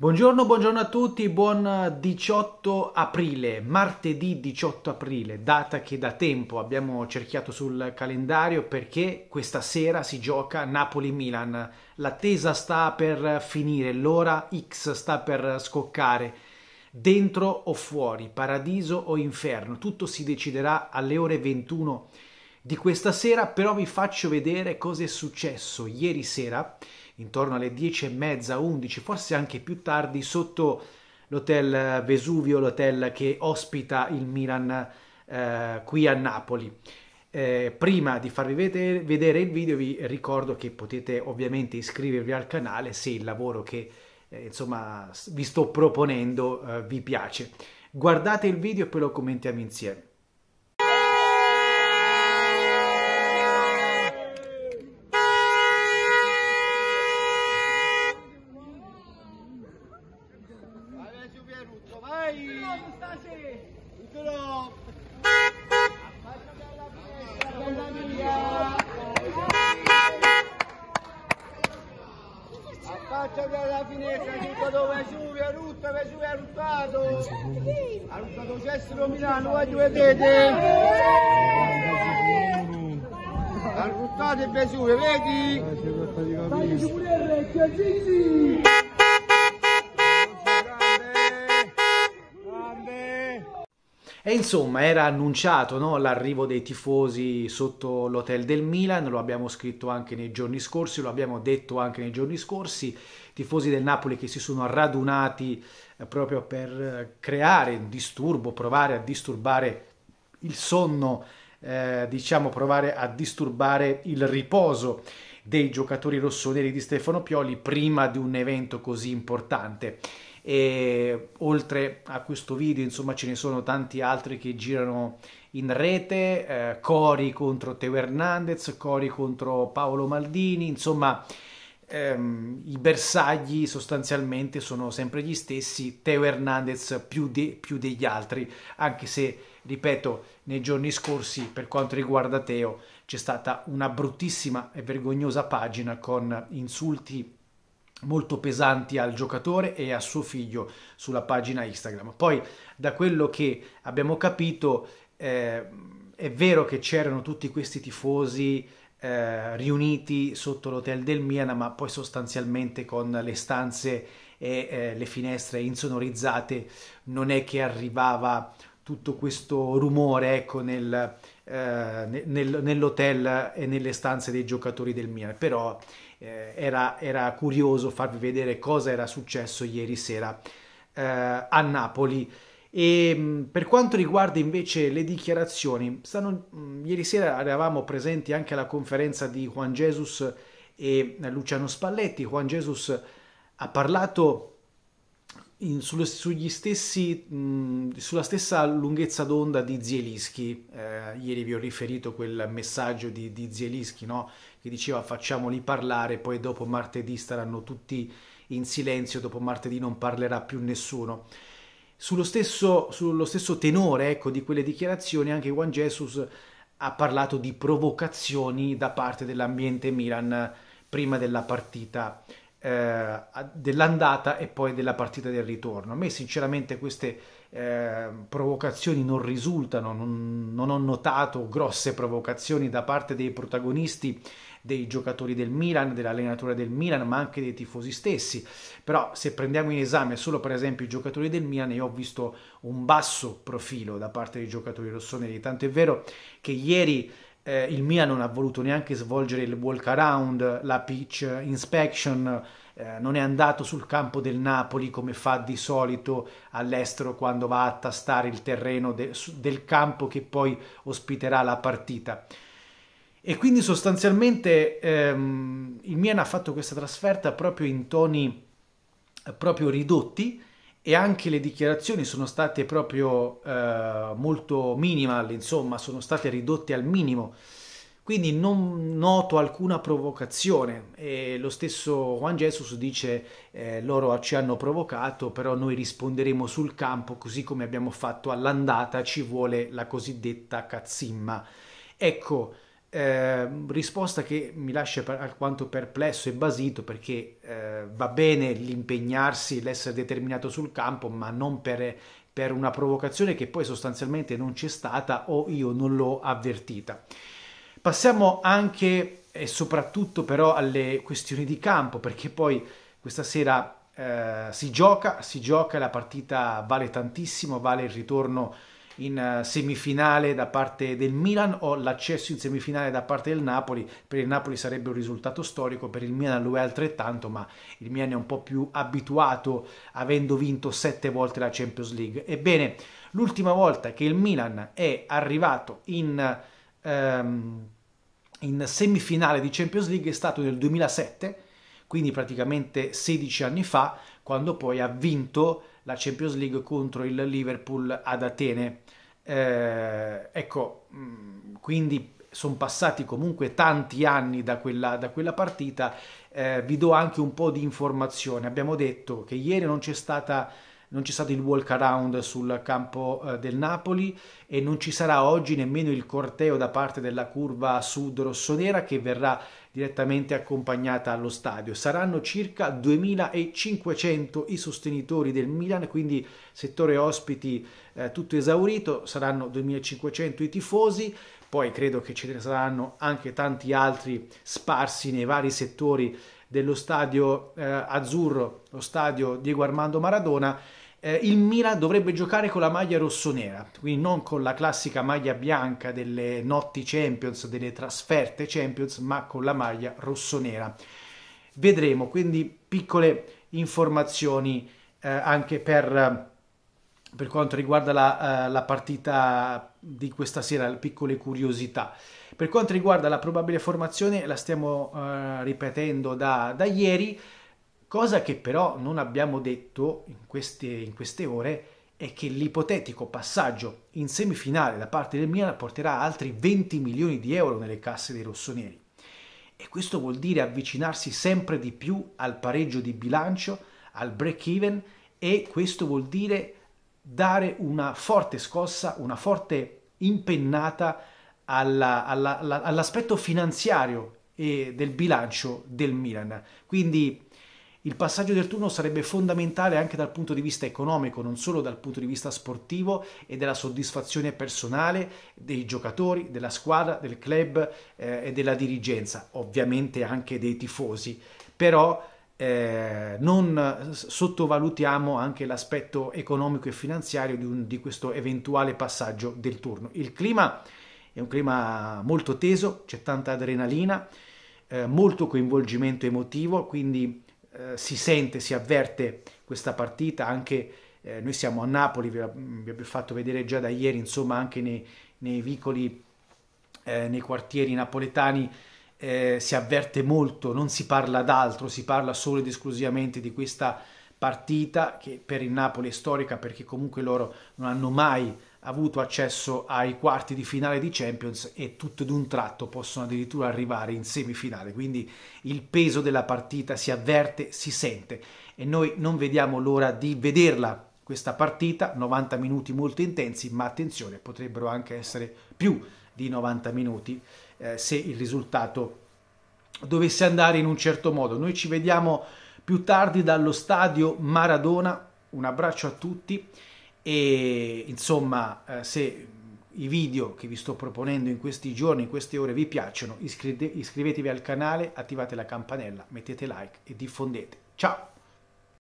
Buongiorno, buongiorno a tutti, buon 18 aprile, martedì 18 aprile, data che da tempo abbiamo cerchiato sul calendario perché questa sera si gioca Napoli-Milan. L'attesa sta per finire, l'ora X sta per scoccare. Dentro o fuori, paradiso o inferno, tutto si deciderà alle ore 21 di questa sera, però vi faccio vedere cosa è successo ieri sera intorno alle 10 e mezza, 11, forse anche più tardi, sotto l'hotel Vesuvio, l'hotel che ospita il Milan eh, qui a Napoli. Eh, prima di farvi vedere, vedere, il video vi ricordo che potete ovviamente iscrivervi al canale se il lavoro che eh, insomma vi sto proponendo eh, vi piace. Guardate il video e poi lo commentiamo insieme. Affacciati alla finestra, dove Vesuvio è ruttato. Ha ruttato Cestro Milano, voi vedete? Il Vesuvio, vedi? Dai, pure E insomma era annunciato no, l'arrivo dei tifosi sotto l'hotel del Milan, lo abbiamo scritto anche nei giorni scorsi, lo abbiamo detto anche nei giorni scorsi, tifosi del Napoli che si sono radunati eh, proprio per eh, creare un disturbo, provare a disturbare il sonno, eh, diciamo provare a disturbare il riposo dei giocatori rossoneri di Stefano Pioli prima di un evento così importante e oltre a questo video insomma ce ne sono tanti altri che girano in rete eh, Cori contro Teo Hernandez Cori contro Paolo Maldini insomma ehm, i bersagli sostanzialmente sono sempre gli stessi Teo Hernandez più, de- più degli altri anche se ripeto nei giorni scorsi per quanto riguarda Teo c'è stata una bruttissima e vergognosa pagina con insulti molto pesanti al giocatore e a suo figlio sulla pagina Instagram. Poi da quello che abbiamo capito eh, è vero che c'erano tutti questi tifosi eh, riuniti sotto l'hotel del Milan, ma poi sostanzialmente con le stanze e eh, le finestre insonorizzate non è che arrivava tutto questo rumore ecco, nel, eh, nel, nell'hotel e nelle stanze dei giocatori del Milan, però eh, era, era, curioso farvi vedere cosa era successo ieri sera eh, a Napoli. E mm, per quanto riguarda invece le dichiarazioni, stanno, mm, ieri sera eravamo presenti anche alla conferenza di Juan Jesus e Luciano Spalletti. Juan Jesus ha parlato in, sullo, stessi, mh, sulla stessa lunghezza d'onda di Zielinski. Eh, ieri vi ho riferito quel messaggio di, di Zielinski no? che diceva facciamoli parlare, poi dopo martedì staranno tutti in silenzio, dopo martedì non parlerà più nessuno. Sullo stesso, sullo stesso tenore ecco, di quelle dichiarazioni anche Juan Jesus ha parlato di provocazioni da parte dell'ambiente Milan prima della partita eh, dell'andata e poi della partita del ritorno. A me sinceramente queste eh, provocazioni non risultano, non, non, ho notato grosse provocazioni da parte dei protagonisti, dei giocatori del Milan, dell'allenatore del Milan, ma anche dei tifosi stessi. Però se prendiamo in esame solo per esempio i giocatori del Milan, io ho visto un basso profilo da parte dei giocatori rossoneri, tanto è vero che ieri eh, il Milan non ha voluto neanche svolgere il walk around, la pitch inspection, eh, non è andato sul campo del Napoli come fa di solito all'estero quando va a tastare il terreno de- del campo che poi ospiterà la partita. E quindi sostanzialmente ehm, il Milan ha fatto questa trasferta proprio in toni eh, proprio ridotti e anche le dichiarazioni sono state proprio eh, molto minimal, insomma, sono state ridotte al minimo. Quindi non noto alcuna provocazione e lo stesso Juan Jesus dice eh, loro ci hanno provocato, però noi risponderemo sul campo così come abbiamo fatto all'andata, ci vuole la cosiddetta cazzimma. Ecco, Eh, risposta che mi lascia per, alquanto perplesso e basito perché eh, va bene l'impegnarsi, l'essere determinato sul campo, ma non per, per una provocazione che poi sostanzialmente non c'è stata o io non l'ho avvertita. Passiamo anche e soprattutto però alle questioni di campo, perché poi questa sera eh, si gioca, si gioca, la partita vale tantissimo, vale il ritorno in eh, semifinale da parte del Milan o l'accesso in semifinale da parte del Napoli. Per il Napoli sarebbe un risultato storico, per il Milan lo è altrettanto, ma il Milan è un po' più abituato avendo vinto sette volte la Champions League. Ebbene, l'ultima volta che il Milan è arrivato in, um, in semifinale di Champions League è stato nel 2007, quindi praticamente 16 anni fa, quando poi ha vinto la Champions League contro il Liverpool ad Atene. Eh, ecco, mm, quindi sono passati comunque tanti anni da quella, da quella partita, eh, vi do anche un po' di informazione. Abbiamo detto che ieri non c'è stata non c'è stato il walk around sul campo eh, del Napoli e non ci sarà oggi nemmeno il corteo da parte della curva sud rossonera che verrà direttamente accompagnata allo stadio. Saranno circa 2500 i sostenitori del Milan, quindi settore ospiti eh, tutto esaurito, saranno 2500 i tifosi, poi credo che ce ne saranno anche tanti altri sparsi nei vari settori dello stadio eh, azzurro, lo stadio Diego Armando Maradona eh, il Milan dovrebbe giocare con la maglia rossonera, quindi non con la classica maglia bianca delle notti Champions, delle trasferte Champions, ma con la maglia rossonera. Vedremo, quindi piccole informazioni eh, anche per, per, quanto riguarda la, uh, la partita di questa sera, piccole curiosità. Per quanto riguarda la probabile formazione, la stiamo uh, ripetendo da, da ieri. Cosa che però non abbiamo detto in queste, in queste ore è che l'ipotetico passaggio in semifinale da parte del Milan porterà altri 20 milioni di euro nelle casse dei rossoneri. E questo vuol dire avvicinarsi sempre di più al pareggio di bilancio, al break even e questo vuol dire dare una forte scossa, una forte impennata alla, alla, alla, all'aspetto finanziario e del bilancio del Milan. Quindi il passaggio del turno sarebbe fondamentale anche dal punto di vista economico, non solo dal punto di vista sportivo e della soddisfazione personale dei giocatori, della squadra, del club eh, e della dirigenza, ovviamente anche dei tifosi. Però eh, non sottovalutiamo anche l'aspetto economico e finanziario di, un, di questo eventuale passaggio del turno. Il clima è un clima molto teso, c'è tanta adrenalina, eh, molto coinvolgimento emotivo, quindi eh, si sente, si avverte questa partita anche eh, noi siamo a Napoli, vi, abbiamo fatto vedere già da ieri, insomma anche nei, nei vicoli, eh, nei quartieri napoletani eh, si avverte molto, non si parla d'altro, si parla solo ed esclusivamente di questa partita che per il Napoli è storica perché comunque loro non hanno mai avuto accesso ai quarti di finale di Champions e tutto d'un tratto possono addirittura arrivare in semifinale. Quindi il peso della partita si avverte, si sente e noi non vediamo l'ora di vederla questa partita, 90 minuti molto intensi, ma attenzione, potrebbero anche essere più di 90 minuti eh, se il risultato dovesse andare in un certo modo. Noi ci vediamo più tardi dallo stadio Maradona, un abbraccio a tutti e insomma eh, se i video che vi sto proponendo in questi giorni, in queste ore vi piacciono, iscrivetevi al canale, attivate la campanella, mettete like e diffondete. Ciao!